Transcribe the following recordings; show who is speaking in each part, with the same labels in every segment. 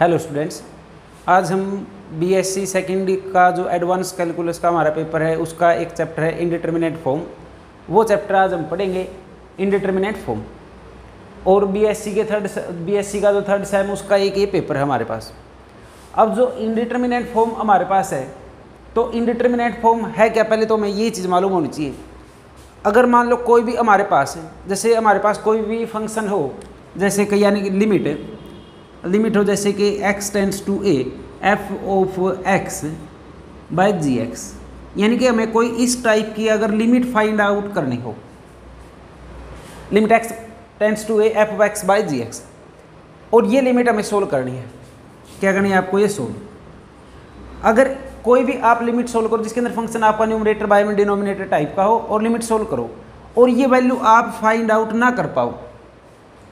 Speaker 1: Hello students आज हम BSc second का जो एडवांस कैलकुलस का हमारा पेपर है, उसका एक चैप्टर है इनडिटर्मिनेट फॉर्म वो चैप्टर आज हम पढ़ेंगे इनडिटर्मिनेट फॉर्म और बीएससी के थर्ड बीएससी का जो थर्ड सेम उसका एक ये पेपर है हमारे पास. अब जो इनडिटर्मिनेट फॉर्म हमारे पास है तो इनडिटर्मिनेट फॉर्म है क्या? पहले तो हमें ये चीज़ मालूम होनी चाहिए। अगर मान लो कोई भी हमारे पास है, जैसे हमारे पास कोई भी फ़ंक्शन हो, जैसे कि यानी कि लिमिट लिमिट हो जैसे कि x tends to a F of x by G X यानी कि हमें कोई इस टाइप की अगर लिमिट फाइंड आउट करनी हो। Limit x tends to a F of X by G X और ये लिमिट हमें सोल्व करनी है। क्या करनी है आपको ये सोल्व अगर कोई भी आप लिमिट सोल्व करो, जिसके अंदर फ़ंक्शन आपका न्यूमरेटर बाय में डिनोमिनेटर टाइप का हो, और लिमिट सोल्व करो, और ये वैल्यू आप फाइंड आउट ना कर पाओ।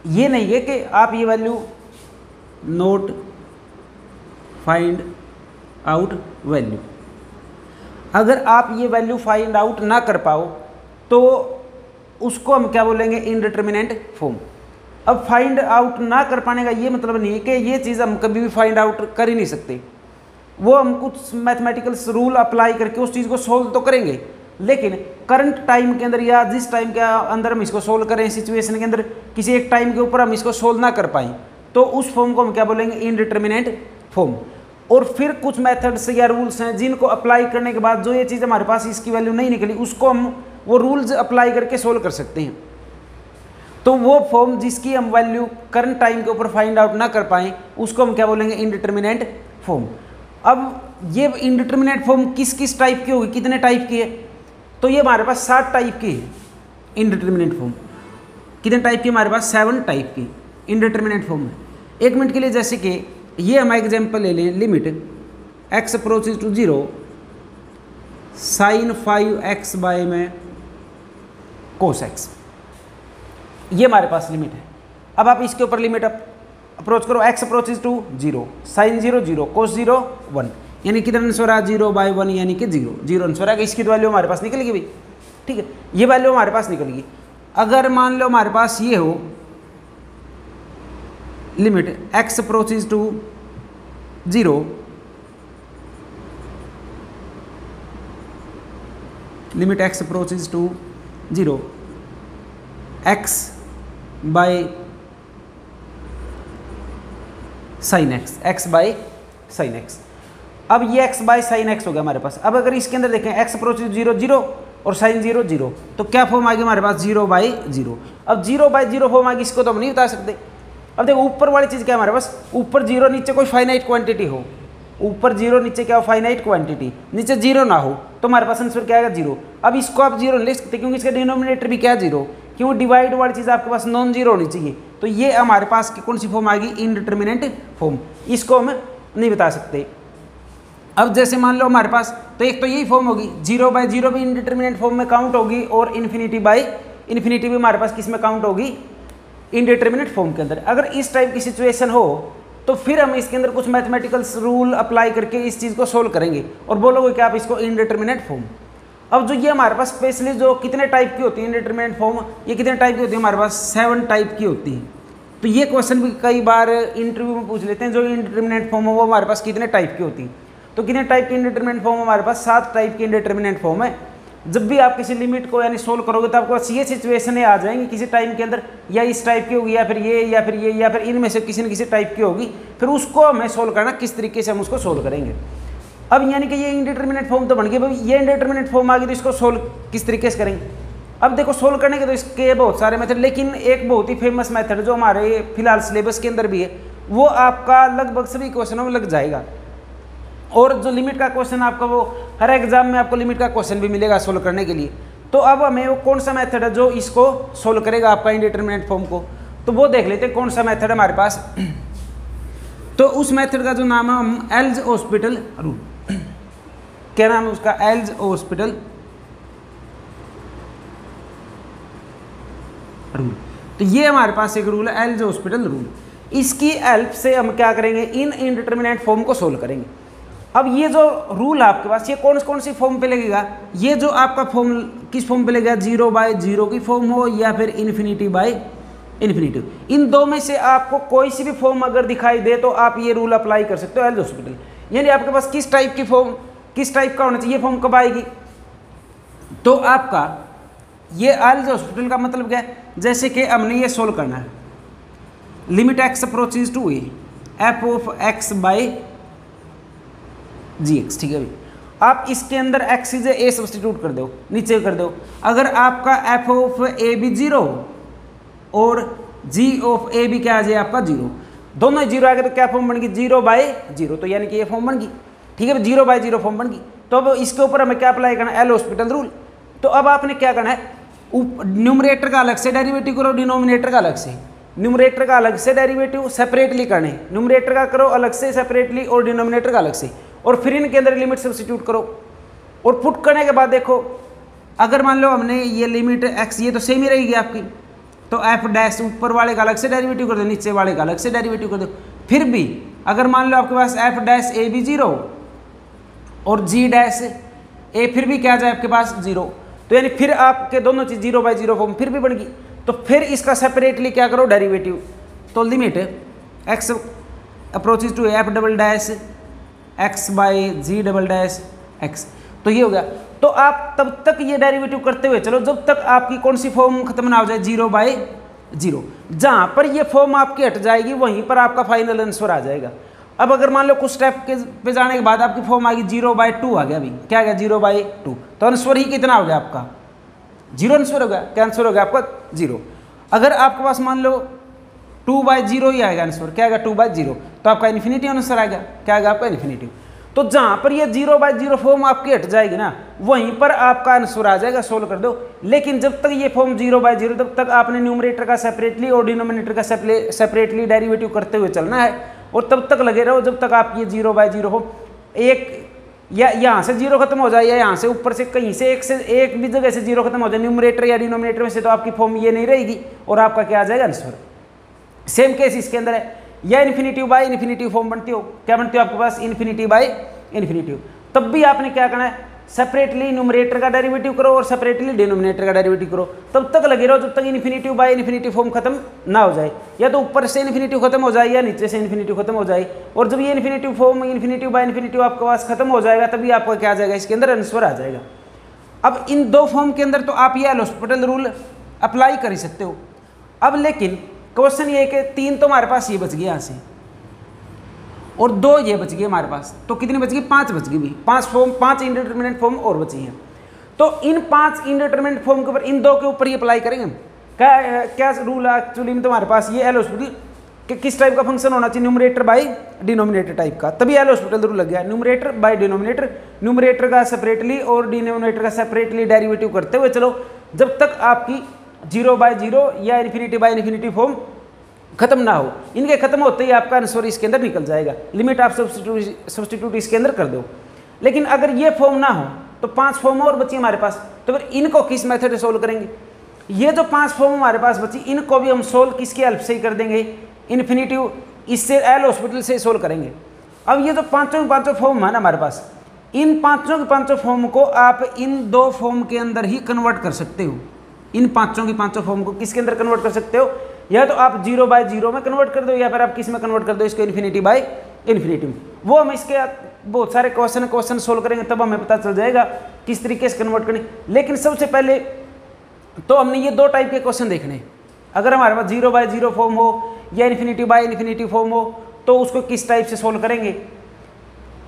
Speaker 1: ये नहीं है कि आप ये value note, find out value. अगर आप ये वैल्यू फाइंड आउट ना कर पाओ तो उसको हम क्या बोलेंगे? इनडिटर्मिनेंट फॉर्म अब फाइंड आउट ना कर पाने का ये मतलब नहीं है कि ये चीज़ हम कभी भी फाइंड आउट कर ही नहीं सकते। वो हम कुछ मैथमेटिकल रूल अप्लाई करके उस चीज़ को सोल्व तो करेंगे, लेकिन करंट टाइम के अंदर या जिस टाइम के अंदर हम इसको सोल्व करें सिचुएशन के अंदर, किसी एक टाइम के ऊपर हम इसको सोल्व ना कर पाएँ। तो उस फॉर्म को हम क्या बोलेंगे? इनडिटर्मिनेट फॉर्म और फिर कुछ मेथड्स या रूल्स हैं जिनको अप्लाई करने के बाद जो ये चीज़ हमारे पास इसकी वैल्यू नहीं निकली, उसको हम वो रूल्स अप्लाई करके सोल्व कर सकते हैं। तो वो फॉर्म जिसकी हम वैल्यू करंट टाइम के ऊपर फाइंड आउट ना कर पाएँ, उसको हम क्या बोलेंगे? इनडिटर्मिनेंट फॉर्म अब ये इनडिटर्मिनेट फॉर्म किस किस टाइप की होगी? कितने टाइप की है? तो ये हमारे पास सात टाइप की है। इनडिटर्मिनेट फॉर्म कितने टाइप की? हमारे पास सेवन टाइप की। इनडिटर्मिनेट फॉर्म है एक मिनट के लिए जैसे कि ये हम एग्ज़ाम्पल ले लें limit X approaches to zero sine five X by में कोस एक्स ये हमारे पास लिमिट है। अब आप इसके ऊपर लिमिट अप्रोच करो। X approaches to zero sine zero zero cos zero one यानी कितना आंसर आ? ज़ीरो बाय वन यानी कि ज़ीरो ज़ीरो आंसर आएगा इसकी वैल्यू हमारे पास निकलेगी भाई। ठीक है? ये वैल्यू हमारे पास निकलेगी। अगर मान लो हमारे पास ये हो limit x approaches to 0 limit x approaches to 0 x by sin x x by sin x. अब ये x बाय साइन एक्स हो गया हमारे पास। अब अगर इसके अंदर देखें, x अप्रोच ज़ीरो ज़ीरो और साइन ज़ीरो ज़ीरो तो क्या फॉर्म आ गया हमारे पास? ज़ीरो बाई ज़ीरो अब ज़ीरो बाई ज़ीरो फॉर्म आ इसको तो हम नहीं बता सकते। अब देखो, ऊपर वाली चीज़ क्या हमारे पास? ऊपर ज़ीरो, नीचे कोई फाइनाइट क्वांटिटी हो। ऊपर ज़ीरो, नीचे क्या हो? फाइनाइट क्वांटिटी नीचे ज़ीरो ना हो तो हमारे पास आंसर क्या आएगा? ज़ीरो। अब इसको आप ज़ीरो ले सकते, क्योंकि इसका डिनोमिनेटर भी क्या ज़ीरो। क्यों डिवाइड वाली चीज़ आपके पास नॉन ज़ीरो होनी चाहिए। तो ये हमारे पास की कौन सी फॉर्म आएगी? इनडिटर्मिनेंट फॉर्म इसको हम नहीं बता सकते। अब जैसे मान लो हमारे पास तो एक तो यही फॉर्म होगी। ज़ीरो बाय ज़ीरो भी इनडिटर्मिनेंट फॉर्म में काउंट होगी और इन्फिनिटी बाय इन्फिनिटी भी हमारे पास किसमें काउंट होगी? इनडिटर्मिनेट फॉर्म के अंदर। अगर इस टाइप की सिचुएशन हो तो फिर हम इसके अंदर कुछ मैथमेटिकल रूल अप्लाई करके इस चीज़ को सोल्व करेंगे। और बोलोगे कि आप इसको इनडिटर्मिनेट फॉर्म अब जो ये हमारे पास स्पेशली जो कितने टाइप की होती है इनडिटर्मिनेट फॉर्म ये कितने टाइप की होती है? हमारे पास सेवन टाइप की होती है। तो ये क्वेश्चन भी कई बार इंटरव्यू में पूछ लेते हैं, जो इनडिटर्मिनेट फॉर्म है, वो हमारे पास कितने टाइप की होती है? तो कितने टाइप की इनडिटर्मिनेट फॉर्म हमारे पास सात टाइप की इनडिटर्मिनेट फॉर्म है। जब भी आप किसी लिमिट को यानी सोल्व करोगे तो आपके पास ये सिचुएशन आ जाएँगी किसी टाइम के अंदर, या इस टाइप की होगी, या फिर ये, या फिर ये, या फिर इनमें से किसी न किसी टाइप की होगी, फिर उसको हमें सोल्व करना, किस तरीके से हम उसको सोल्व करेंगे। अब यानी कि ये इंडिटर्मिनेट फॉर्म तो बन गया, भाई, ये इंडिटर्मिनेट फॉर्म आ गई तो इसको सोल्व किस तरीके से करेंगे? अब देखो सोल्व करने के तो इसके बहुत सारे मेथड लेकिन एक बहुत ही फ़ेमस मेथड जो हमारे फ़िलहाल सिलेबस के अंदर भी है, वो आपका लगभग सभी क्वेश्चनों में लग जाएगा। और जो लिमिट का क्वेश्चन आपका वो हर एग्ज़ाम में आपको लिमिट का क्वेश्चन भी मिलेगा सोल्व करने के लिए। तो अब हमें वो कौन सा मेथड है जो इसको सोल्व करेगा आपका इंडिटर्मिनेट फॉर्म को? तो वो देख लेते हैं कौन सा मेथड है हमारे पास। तो उस मेथड का जो नाम है, हम एल्ज हॉस्पिटल रूल क्या नाम है उसका? एल्ज हॉस्पिटल रूल तो ये हमारे पास एक रूल है एल्ज हॉस्पिटल रूल इसकी हेल्प से हम क्या करेंगे? इन इनडिटर्मिनेट फॉर्म को सोल्व करेंगे। अब ये जो रूल आपके पास, ये कौन कौन सी फॉर्म पे लगेगा? ये जो आपका फॉर्म किस फॉर्म पे लगेगा? ज़ीरो बाय ज़ीरो की फॉर्म हो या फिर इन्फिनिटी बाय इन्फिनिटिव इन दो में से आपको कोई सी भी फॉर्म अगर दिखाई दे तो आप ये रूल अप्लाई कर सकते हो एल हॉस्पिटल यानी आपके पास किस टाइप की फॉर्म किस टाइप का होना चाहिए फॉर्म कब आएगी? तो आपका, ये एल हॉस्पिटल का मतलब क्या है? जैसे कि हमने ये सोल्व करना है। Limit X approaches to a F of X by G X ठीक है भाई? आप इसके अंदर एक्स इज़ ए सब्सटीट्यूट कर दो, नीचे कर दो। अगर आपका एफ़ ऑफ़ ए भी ज़ीरो और जी ऑफ़ ए भी क्या आ जाए आपका ज़ीरो दोनों ज़ीरो आ गए तो क्या फॉर्म बन गई ज़ीरो बाय ज़ीरो तो यानी कि ये फॉर्म बन गई। ठीक है ज़ीरो बाय ज़ीरो फॉर्म बन गई। तो अब इसके ऊपर हमें क्या अप्लाई करना है? एल हॉस्पिटल रूल तो अब आपने क्या करना है? न्यूमरेटर का अलग से डेरिवेटिव करो डिनोमिनेटर का अलग से। न्यूमरेटर का अलग से डेरिवेटिव सेपरेटली करने। न्यूमरेटर का करो अलग से सेपरेटली और डिनोमिनेटर का अलग से। और फिर इनके अंदर लिमिट सब्सिट्यूट करो। और पुट करने के बाद देखो, अगर मान लो हमने ये लिमिट एक्स ये तो सेम ही रहेगी आपकी। तो एफ़ डैश ऊपर वाले का अलग से डेरिवेटिव कर दो, नीचे वाले का अलग से डेरिवेटिव कर दो। फिर भी अगर मान लो आपके पास एफ़ डैश ए भी ज़ीरो और जी डैश ए फिर भी क्या जाए आपके पास ज़ीरो तो यानी फिर आपके दोनों चीज़ ज़ीरो बाई ज़ीरो फॉर्म फिर भी बन गई। तो फिर इसका सेपरेटली क्या करो डेरिवेटिव तो limit X approaches to F double dash X by G double dash X. तो ये हो गया। तो आप तब तक ये डेरिवेटिव करते हुए चलो, जब तक आपकी कौन सी फॉर्म खत्म ना हो जाए, ज़ीरो बाई ज़ीरो। जहाँ पर ये फॉर्म आपकी हट जाएगी, वहीं पर आपका फाइनल आंसर आ जाएगा। अब अगर मान लो कुछ स्टेप के, पे जाने के बाद आपकी फॉर्म आ गई ज़ीरो बाई टू आ गया अभी। क्या गया? Zero by two. तो आंसर ही कितना हो गया आपका? ज़ीरो आंसर हो गया। क्या आंसर हो गया आपका? ज़ीरो। अगर आपके पास मान लो टू बाई ज़ीरो ही आएगा आंसर, क्या आएगा? Two by zero. तो आपका इन्फिनिटी आंसर आएगा। क्या आएगा आपका इन्फिनिटी तो जहाँ पर ये ज़ीरो बाय ज़ीरो फॉर्म आपकी हट जाएगी ना, वहीं पर आपका आंसर आ जाएगा सोल्व कर दो। लेकिन जब तक ये फॉर्म ज़ीरो बाय ज़ीरो तब तक आपने न्यूमरेटर का सेपरेटली और डिनोमिनेटर का सेपरेटली डेरिवेटिव करते हुए चलना है। और तब तक लगे रहो, जब तक आप ये ज़ीरो बाय ज़ीरो फॉर्म एक या, यहाँ से ज़ीरो खत्म हो जाए या यहाँ से ऊपर से कहीं से एक से, एक भी जगह से ज़ीरो खत्म हो जाए न्यूमरेटर या डिनोमिनेटर में से तो आपकी फॉर्म ये नहीं रहेगी और आपका क्या आ जाएगा आंसर सेम केस इसके अंदर है। या इन्फिनिटिव बाय इन्फिनिटिव फॉर्म बनती हो, क्या बनती हो आपके पास? इन्फिनिटी बाय इन्फिनिटिव तब भी आपने क्या करना है? सेपरेटली न्यूमरेटर का डेरिवेटिव करो और सेपरेटली डिनोमिनेटर का डेरिवेटिव करो। तब तक लगे रहो जब तक इन्फिनिटिव बाय इन्फिनिटिव फॉर्म खत्म ना हो जाए। या तो ऊपर से इन्फिनिटिव खत्म हो जाए या नीचे से इन्फिनिटिव खत्म हो जाए। और जब ये infinitive form infinitive by infinitive आपके पास खत्म हो जाएगा, तभी आपका क्या आ जाएगा? इसके अंदर आंसर आ जाएगा। अब इन दो फॉर्म के अंदर तो आप ये हॉस्पिटल रूल अप्लाई कर ही सकते हो। अब लेकिन क्वेश्चन ये कि तीन तो हमारे पास, ये बच गया यहाँ से। और दो ये बच गए हमारे पास तो कितनी बच गई? पाँच बच गई भी। पाँच फॉर्म पाँच इंडिटर्मिनेंट फॉर्म और बची हैं। तो इन पाँच इंडिटर्मिनेंट फॉर्म के ऊपर, इन दो के ऊपर ही अप्लाई करेंगे क्या क्या रूल है एक्चुअली में तुम्हारे पास? ये एल हॉस्पिटल कि किस टाइप का फ़ंक्शन होना चाहिए? न्यूमरेटर बाय डिनोमिनेटर टाइप का। तभी एल हॉस्पिटल रूल लग गया। न्यूमरेटर बाय डिनोमिनेटर न्यूमरेटर का सेपरेटली और डिनोमिनेटर का सेपरेटली डेरिवेटिव करते हुए चलो, जब तक आपकी ज़ीरो बाय ज़ीरो या इन्फिनिटी बाय इन्फिनिटी फॉर्म खत्म ना हो। इनके खत्म होते ही आपका आंसर इसके अंदर निकल जाएगा। लिमिट आप सब्सटीट्यूट इसके अंदर कर दो। लेकिन अगर ये फॉर्म ना हो तो पाँच फॉर्म और बची हमारे पास। तो फिर इनको किस मेथड से सोल्व करेंगे? ये जो पाँच फॉर्म हमारे पास बची, इनको भी हम सोल्व किसकी हेल्प से ही कर देंगे? इन्फिनिटिव इससे एल हॉस्पिटल से सोल्व करेंगे। अब ये जो पाँचों के पाँचों फॉर्म है ना हमारे पास, इन पाँचों के पाँचों फॉर्म को आप इन दो फॉर्म के अंदर ही कन्वर्ट कर सकते हो। इन पाँचों की पाँचों फॉर्म को किसके अंदर कन्वर्ट कर सकते हो? या तो आप ज़ीरो बाय ज़ीरो में कन्वर्ट कर दो, या फिर आप किसमें कन्वर्ट कर दो, इसको इन्फिनिटी बाय इन्फिनिटी में। वो हम इसके बहुत सारे क्वेश्चन क्वेश्चन सोल्व करेंगे, तब हमें पता चल जाएगा किस तरीके से कन्वर्ट करनी। लेकिन सबसे पहले तो हमने ये दो टाइप के क्वेश्चन देखने अगर हमारे पास ज़ीरो बाय ज़ीरो फॉर्म हो, या इन्फिनिटी बाय इन्फिनिटी फॉर्म हो तो उसको किस टाइप से सोल्व करेंगे?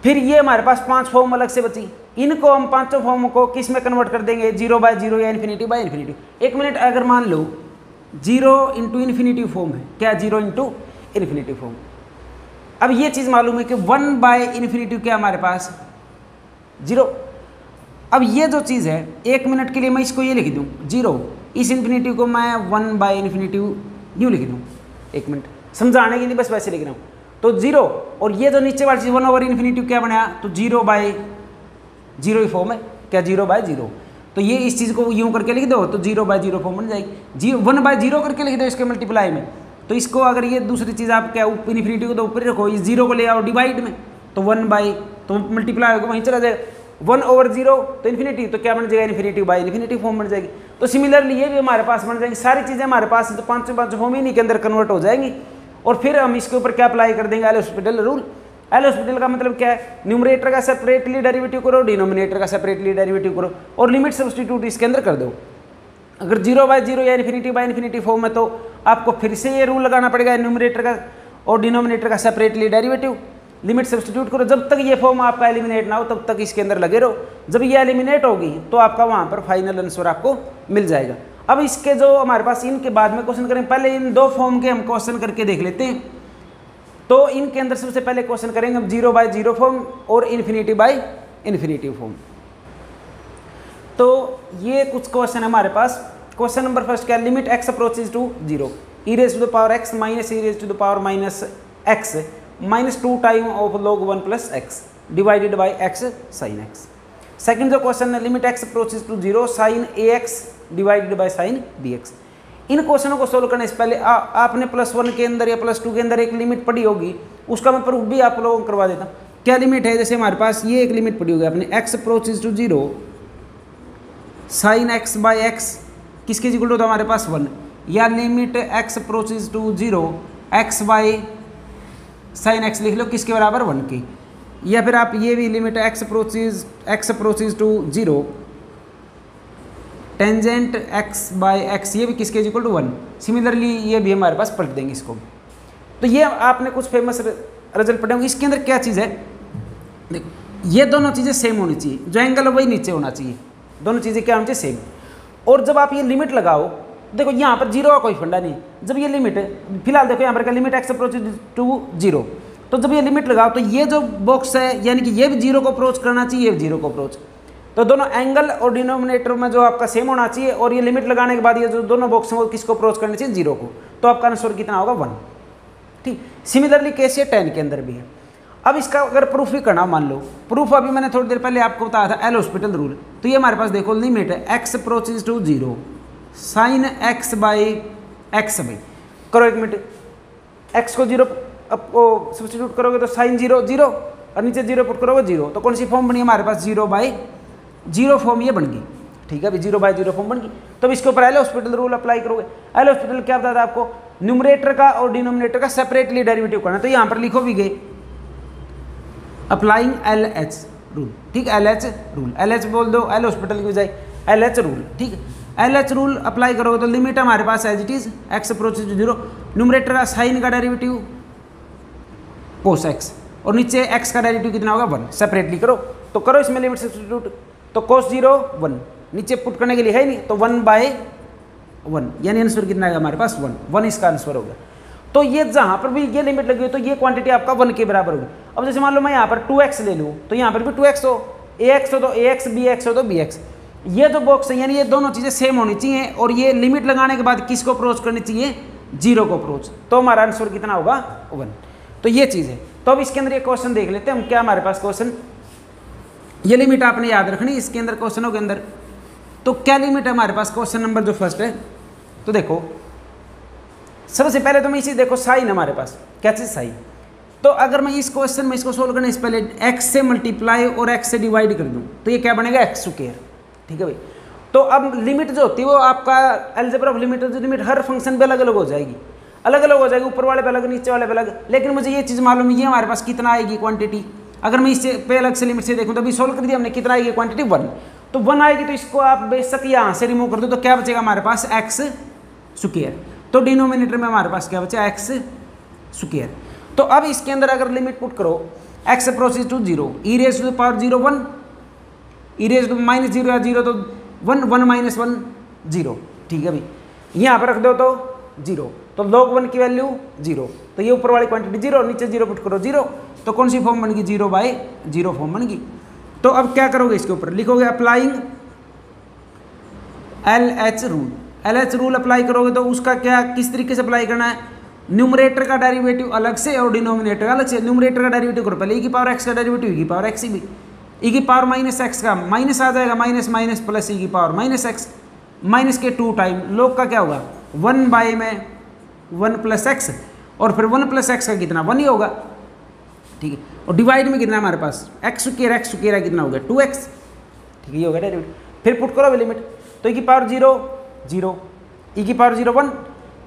Speaker 1: फिर ये हमारे पास पाँच फॉर्म अलग से बची। इनको हम पाँचों फॉर्म को किसमें कन्वर्ट कर देंगे? ज़ीरो बाय ज़ीरो या इन्फिनिटी बाय इन्फिनिटी एक मिनट, अगर मान लो ज़ीरो इंटू इन्फिनिटी फॉर्म है। क्या ज़ीरो इंटू इन्फिनिटी फॉर्म अब ये चीज़ मालूम है कि वन बाय इन्फिनिटी क्या हमारे पास? ज़ीरो अब ये जो चीज़ है, एक मिनट के लिए मैं इसको ये लिख दूँ। ज़ीरो इस इन्फिनिटी को मैं वन बाय इन्फिनिटी यूँ लिख दूँ। एक मिनट। समझाने के लिए बस वैसे लिख रहा हूँ। तो ज़ीरो और ये जो नीचे वाली चीज़ वन ओवर इन्फिनिटी क्या बनाया तो ज़ीरो बाय ज़ीरो ही फॉर्म है। क्या ज़ीरो बाय ज़ीरो? तो ये इस चीज़ को यूँ करके लिख दो तो ज़ीरो बाय ज़ीरो फॉर्म बन जाएगी। ज़ीरो वन बाय ज़ीरो करके लिख दो, इसके मल्टीप्लाई में। तो इसको अगर ये दूसरी चीज़ आप क्या ऊपर इन्फिनिटी को तो ऊपर रखो, इस ज़ीरो को ले आओ डिवाइड में तो वन बाई तो मल्टीप्लाई होगा, वहीं चला जाएगा। वन ओवर ज़ीरो तो इन्फिनिटी तो क्या बन जाएगा? इन्फिनिटी बाई इन्फिनिटी फॉर्म बन जाएगी। तो सिमिलरली ये भी हमारे पास बन जाएँगे। सारी चीज़ें हमारे पास तो पाँचों पाँच होम इन्हीं के अंदर कन्वर्ट हो जाएँगी। और फिर हम इसके ऊपर क्या अप्लाई कर देंगे? L hospital rule L hospital का मतलब क्या है? न्यूमरेटर का सेपरेटली डेरिवेटिव करो डिनोमिनेटर का सेपरेटली डेरिवेटिव करो और लिमिट सब्सटीट्यूट इसके अंदर कर दो। अगर ज़ीरो बाय ज़ीरो या इन्फिनिटी बाय इन्फिनिटी फॉर्म है तो आपको फिर से ये रूल लगाना पड़ेगा न्यूमरेटर का और डिनोमिनेटर का सेपरेटली डेरिवेटिव लिमिट सब्सटीट्यूट करो, जब तक ये फॉर्म आपका एलिमिनेट ना हो, तब तक इसके अंदर लगे रहो। जब ये एलिमिनेट होगी तो आपका वहाँ पर फाइनल आंसर आपको मिल जाएगा। अब इसके जो हमारे पास इनके बाद में क्वेश्चन करें, पहले इन दो फॉर्म के हम क्वेश्चन करके देख लेते हैं। तो इनके अंदर सबसे पहले क्वेश्चन करेंगे हम ज़ीरो बाय ज़ीरो फॉर्म और इन्फिनिटी बाय इन्फिनिटी फॉर्म तो ये कुछ क्वेश्चन है हमारे पास। क्वेश्चन नंबर फ़र्स्ट क्या? Limit x approaches to zero e raise to the power x minus e raise to the power minus x minus two time of log one plus x divided by x sine x second जो question है limit x approaches to zero sine a x divided by sine b x इन क्वेश्चनों को solve करने से पहले आ, आपने plus one के अंदर या प्लस टू के अंदर एक लिमिट पड़ी होगी। उसका मैं प्रूफ भी आप लोगों को करवा देता हूँ। क्या लिमिट है? जैसे हमारे पास ये एक लिमिट पड़ी होगी आपने। X approaches to zero sine x by x किसके इक्वल टू हमारे पास वन या limit x approaches to zero x by sine x लिख लो किसके बराबर वन की। या फिर आप ये भी limit x approaches x approaches to zero tangent x by x ये भी किसके इक्वल टू वन सिमिलरली ये भी हमारे पास पलट देंगे इसको। तो ये आपने कुछ फ़ेमस रिज़ल्ट पढ़े होंगे। इसके अंदर क्या चीज़ है? देखो, ये दोनों चीज़ें सेम होनी चाहिए। जो एंगल है वही नीचे होना चाहिए। दोनों चीज़ें क्या होनी चाहिए? सेम और जब आप ये लिमिट लगाओ, देखो यहाँ पर ज़ीरो का कोई फंडा नहीं जब ये लिमिट फ़िलहाल देखो यहाँ पर क्या limit x approach to zero तो जब ये लिमिट लगाओ तो ये जो बॉक्स है, यानी कि ये भी ज़ीरो को अप्रोच करना चाहिए, ये भी ज़ीरो को अप्रोच तो दोनों एंगल और डिनोमिनेटर में जो आपका सेम होना चाहिए और ये लिमिट लगाने के बाद ये जो दोनों बॉक्स हैं वो किसको अप्रोच करना चाहिए? ज़ीरो को। तो आपका आंसर कितना होगा? वन ठीक? सिमिलरली केस ये टेन के अंदर भी है। अब इसका अगर प्रूफ भी करना, मान लो। प्रूफ अभी मैंने थोड़ी देर पहले आपको बताया था एल हॉस्पिटल रूल तो ये हमारे पास देखो लिमिट है x approaches to zero sine x by x by करो एक मिनट। एक्स को ज़ीरो सब्सटीट्यूट करोगे तो साइन ज़ीरो ज़ीरो और नीचे ज़ीरो पुट करोगे ज़ीरो तो कौन सी फॉर्म बनी हमारे पास ज़ीरो बाई ज़ीरो फॉर्म ये बन गई। ठीक है, अभी ज़ीरो बाई ज़ीरो फॉर्म बन गई। तो अब इसके ऊपर एल हॉस्पिटल रूल अप्लाई करोगे। एल हॉस्पिटल क्या बताया था आपको? न्यूमरेटर का और डिनोमिनेटर का सेपरेटली डेरिवेटिव करना तो यहाँ पर लिखो भी गए। अप्लाइंग एल एच रूल ठीक L H rule L H बोल दो, एल हॉस्पिटल की बजाय एल एच रूल ठीक एल एच रूल अप्लाई करोगे तो लिमिट हमारे पास as it is x approach zero numerator का साइन का डेरिवेटिव कोस एक्स और नीचे एक्स का डेरिवेटिव कितना होगा? वन सेपरेटली करो। तो करो इसमें लिमिट सब्सटीट्यूट तो कोस ज़ीरो वन नीचे पुट करने के लिए है नहीं तो वन बाय वन यानी आंसर कितना आएगा हमारे पास? वन वन इसका आंसर होगा तो ये जहाँ पर भी ये लिमिट लगी हुई तो ये क्वांटिटी आपका वन के बराबर होगी। अब जैसे मान लो मैं यहाँ पर टू एक्स ले लूँ तो यहाँ पर भी टू एक्स हो। ए एक्स हो तो ए एक्स बी एक्स हो तो बी एक्स ये जो बॉक्स है, यानी ये दोनों चीज़ें सेम होनी चाहिए, और ये लिमिट लगाने के बाद किसको अप्रोच करनी चाहिए? ज़ीरो को अप्रोच तो हमारा आंसर कितना होगा? वन तो ये चीज़ है। तो अब इसके अंदर ये क्वेश्चन देख लेते हैं, हम क्या हमारे पास क्वेश्चन ये लिमिट आपने याद रखनी, इसके अंदर क्वेश्चनों के अंदर। तो क्या लिमिट है हमारे पास? क्वेश्चन नंबर जो फ़र्स्ट है तो देखो। सबसे पहले तो मैं इसी देखो, साइन हमारे पास। क्या चीज़? साइन। तो अगर मैं इस क्वेश्चन में इसको सोल्व करने से पहले एक्स से मल्टीप्लाई और एक्स से डिवाइड कर दूँ तो ये क्या बनेगा? एक्स स्क्र ठीक है भाई? तो अब लिमिट जो होती है, वो आपका एल्जेबर ऑफ़ लिमिट लिमिट हर फ़ंक्शन पे अलग अलग हो जाएगी। अलग अलग हो जाएगी, ऊपर वाले पे अलग, नीचे वाले पे अलग। लेकिन मुझे ये चीज़ मालूम है ये हमारे पास कितना आएगी क्वांटिटी अगर मैं इससे पे अलग से लिमिट से देखूँ तो अभी सोल्व कर दिया हमने, कितना आएगी क्वांटिटी वन तो वन आएगी तो इसको आप बेशक यहाँ से रिमूव कर दो तो क्या बचेगा हमारे पास? एक्स स्क्र तो डिनोमिनेटर में हमारे पास क्या बचा? एक्स स्क्र तो अब इसके अंदर अगर लिमिट पुट करो x approaches to zero e raise to power zero one e raise to minus zero या ज़ीरो तो one one minus one zero ठीक है भाई यहाँ पर रख दो तो ज़ीरो तो लॉग वन की वैल्यू ज़ीरो तो ये ऊपर वाली क्वांटिटी ज़ीरो नीचे ज़ीरो पुट करो ज़ीरो तो कौन सी फॉर्म बन गई ज़ीरो बाई ज़ीरो फॉर्म बन गई तो अब क्या करोगे इसके ऊपर? लिखोगे applying L H rule L H rule apply करोगे तो उसका क्या, किस तरीके से अप्लाई करना है? न्यूमरेटर का डेरिवेटिव अलग से और डिनोमिनेटर अलग से। न्यूमरेटर का डेरिवेटिव करो। पहले ई की पावर एक्स का डेरिवेटिव ई की पावर एक्स भी। ई की पावर माइनस एक्स का माइनस आ जाएगा माइनस माइनस प्लस ई की पावर माइनस एक्स माइनस के टू टाइम लोग का क्या होगा? वन बाई में वन प्लस एक्स और फिर वन प्लस एक्स का कितना? वन ही होगा। ठीक है। और डिवाइड में कितना हमारे पास? एक्स सुकेरा एक्स सुकेरा कितना हो गया? टू एक्स ठीक है, ये हो गया डेरिवेटिव फिर पुट करो लिमिट तो ई की पावर ज़ीरो ज़ीरो ई की पावर ज़ीरो वन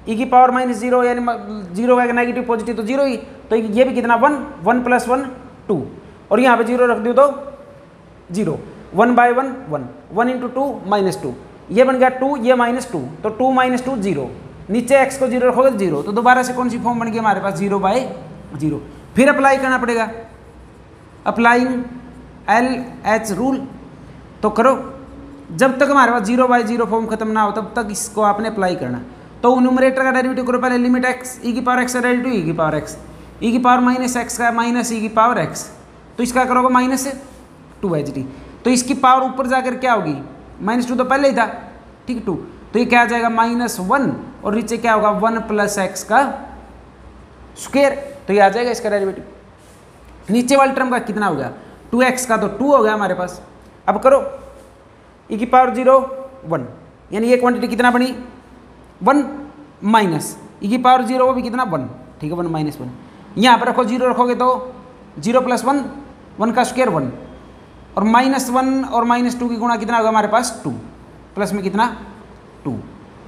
Speaker 1: ई की पावर माइनस ज़ीरो यानी ज़ीरो का नेगेटिव पॉजिटिव तो ज़ीरो ही। तो ये भी कितना? One one plus one two और यहाँ पे ज़ीरो रख दो तो zero one by one one one into two minus two ये बन गया टू ये माइनस टू तो टू माइनस टू ज़ीरो नीचे एक्स को ज़ीरो रखोगे ज़ीरो तो दोबारा से कौन सी फॉर्म बन गई हमारे पास? ज़ीरो बाय ज़ीरो फिर अप्लाई करना पड़ेगा। अप्लाइंग एल एच रूल तो करो, जब तक हमारे पास ज़ीरो बाई ज़ीरो फॉर्म खत्म ना हो, तब तक इसको आपने अप्लाई करना। तो न्यूमरेटर का डेरिवेटिव करो पहले लिमिट एक्स ई की पावर एक्स का टू ई की पावर एक्स ई की पावर माइनस एक्स का माइनस ई की पावर एक्स तो इसका करोगे? माइनस टू एच डी तो इसकी पावर ऊपर जाकर क्या होगी? माइनस टू तो पहले ही था। ठीक टू तो ये क्या आ जाएगा? माइनस वन और नीचे क्या होगा? वन प्लस एक्स का स्क्वेयर। तो ये आ जाएगा इसका डेरिवेटिव। नीचे वाले टर्म का कितना हो गया? टू एक्स का तो टू हो गया हमारे पास। अब करो। ई की पावर ज़ीरो, वन। यानी ये क्वांटिटी कितना बनी? One minus. ई की पावर ज़ीरो, वो भी कितना? वन। ठीक है, वन माइनस वन। यहाँ पर रखो, ज़ीरो रखोगे तो? ज़ीरो प्लस वन वन का स्क्वेयर वन। और माइनस वन और माइनस टू की गुणा कितना होगा हमारे पास? टू। प्लस में कितना? टू।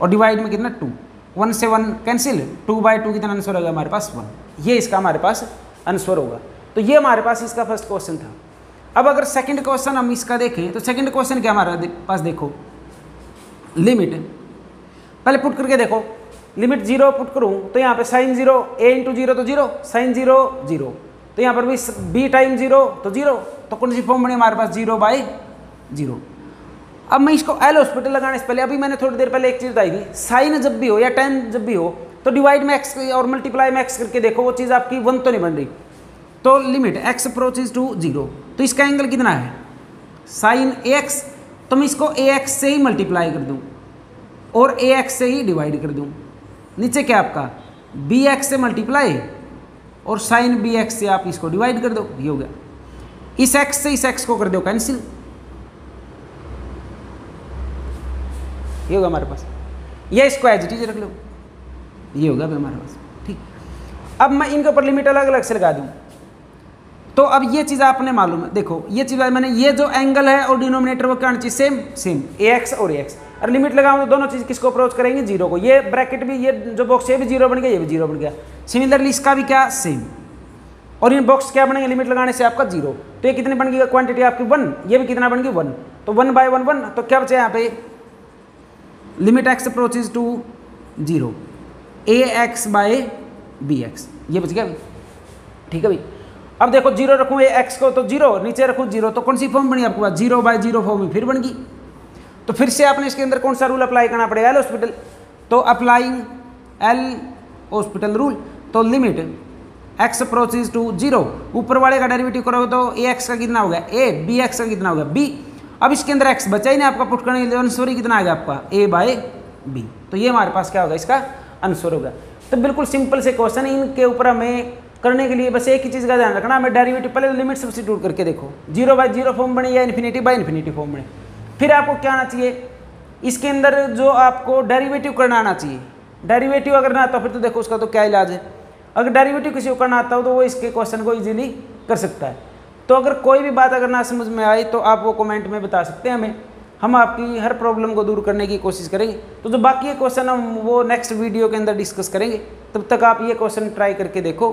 Speaker 1: और डिवाइड में कितना? टू। वन से one cancel two by two कितना आंसर होगा हमारे पास वन ये इसका हमारे पास आंसर होगा। तो ये हमारे पास इसका फ़र्स्ट क्वेश्चन था। अब अगर सेकंड क्वेश्चन हम इसका देखें तो सेकंड क्वेश्चन क्या हमारे पास देखो? लिमिट पहले पुट करके देखो। लिमिट ज़ीरो पुट करूँ तो यहाँ पे sine zero a into zero तो ज़ीरो साइन ज़ीरो ज़ीरो तो यहाँ पर भी बी टाइम ज़ीरो तो ज़ीरो तो कौन सी फॉर्म बनी? हमारे पास ज़ीरो बाई ज़ीरो अब मैं इसको एल हॉस्पिटल लगाने से पहले, अभी मैंने थोड़ी देर पहले एक चीज़ बताई थी। साइन जब भी हो या टेन जब भी हो तो डिवाइड में एक्स और मल्टीप्लाई में एक्स करके देखो, वो चीज़ आपकी वन तो नहीं बन रही। तो limit x approaches to zero तो इसका एंगल कितना है? साइन ए एक्स तो मैं इसको ए एक्स से ही मल्टीप्लाई कर दूँ और ए एक्स से ही डिवाइड कर दूँ। नीचे क्या आपका? बी एक्स से मल्टीप्लाई और साइन बी एक्स से आप इसको डिवाइड कर दो। ये हो गया। इस एक्स से इस एक्स को कर दो कैंसिल ये होगा हमारे पास। ये इसको एज इट रख लो। ये होगा हमारे पास। ठीक। अब मैं इनके ऊपर लिमिट अलग अलग से लगा दूँ। तो अब ये चीज़ आपने मालूम है। देखो, ये चीज़ मैंने, ये जो एंगल है और डिनोमिनेटर वो क्या चाहिए सेम सेम ए एक्स और ए एक्स और लिमिट लगाऊँ तो दोनों चीज़ किसको अप्रोच करेंगे? ज़ीरो को। ये ब्रैकेट भी, ये जो बॉक्स ये भी ज़ीरो बन गया, ये भी ज़ीरो बन गया। सिमिलरली इसका भी क्या? सेम और इन बॉक्स क्या बनेंगे? लिमिट लगाने से आपका ज़ीरो तो ये कितनी बन गई? क्वांटिटी आपकी वन ये भी कितना बन गई? वन तो वन बाय वन वन तो क्या बचे यहाँ पे? Limit x approaches to zero a x by b x ये बच गया ठीक है भाई अब देखो ज़ीरो रखूँ ए एक्स को तो ज़ीरो नीचे रखूँ ज़ीरो तो कौन सी फॉर्म बनी आपके पास? ज़ीरो बाय ज़ीरो फॉर्म फिर बन गई। तो फिर से आपने इसके अंदर कौन सा रूल अप्लाई करना पड़ेगा? एल हॉस्पिटल तो अप्लाइंग एल हॉस्पिटल रूल तो limit x approaches to zero ऊपर वाले का डेरिवेटिव करोगे तो ए एक्स का कितना हो गया? ए बी एक्स का कितना हो गया? बी अब इसके अंदर एक्स बचा ही नहीं, आपका पुट करने के लिए आंसर कितना आ गया आपका? ए बाय बी तो ये हमारे पास क्या होगा? इसका आंसर होगा। तो बिल्कुल सिंपल से क्वेश्चन इनके ऊपर हमें करने के लिए बस एक ही चीज़ का ध्यान रखना। हमें डेरिवेटिव पहले लिमिट सब्सिट्यूट करके देखो। ज़ीरो बाय ज़ीरो फॉर्म बने या इन्फिनिटी बाय इन्फिनिटी फॉर्म बने। फिर आपको क्या आना चाहिए? इसके अंदर जो आपको डेरिवेटिव करना आना चाहिए। डेरिवेटिव अगर ना आता फिर तो देखो उसका तो क्या इलाज है। अगर डेरिवेटिव किसी को करना आता हो तो वो इसके क्वेश्चन को इजीली कर सकता है। तो अगर कोई भी बात अगर ना समझ में आई तो आप वो कमेंट में बता सकते हैं हमें। हम आपकी हर प्रॉब्लम को दूर करने की कोशिश करेंगे। तो जो बाकी क्वेश्चन हम वो नेक्स्ट वीडियो के अंदर डिस्कस करेंगे। तब तक आप ये क्वेश्चन ट्राई करके देखो।